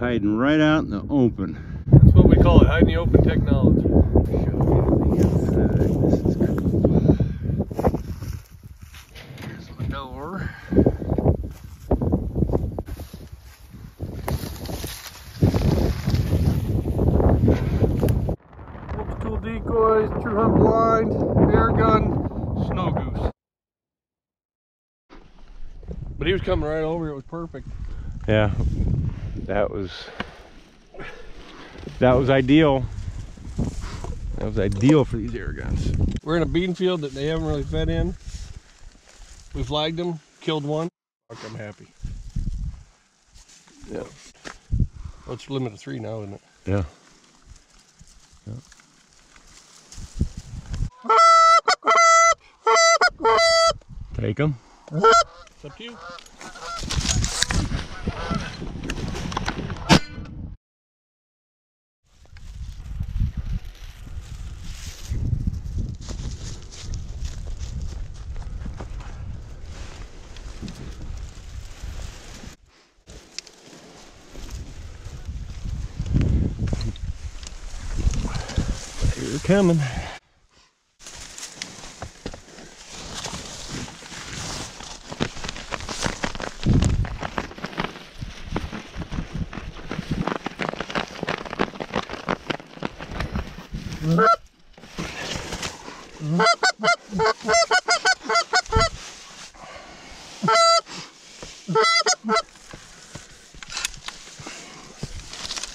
hiding right out in the open. That's what we call it, hide in the open technology. This is cool. Here's my door. Multi-tool decoys, Truhunt blind, air gun, snow goose. But he was coming right over, it was perfect. Yeah, that was that was ideal. That was ideal for these air guns. We're in a bean field that they haven't really fed in. We flagged them, killed one. Fuck, I'm happy. Yeah. Well, it's limit of three now, isn't it? Yeah. Take them. It's up to you. You're coming.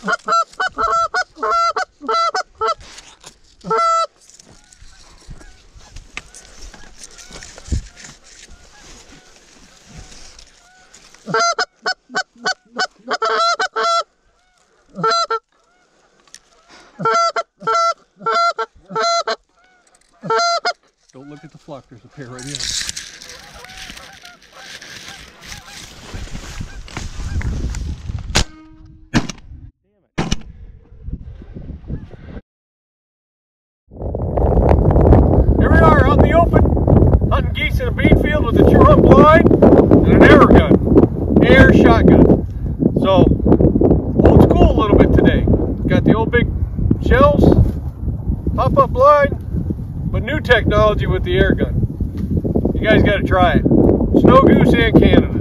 Don't look the flock, there's a pair right here. In the open, hunting geese in a bean field with a Truhunt blind and an air gun, air shotgun. So, old school a little bit today. Got the old big shells, pop up blind, but new technology with the air gun. You guys got to try it. Snow goose and time.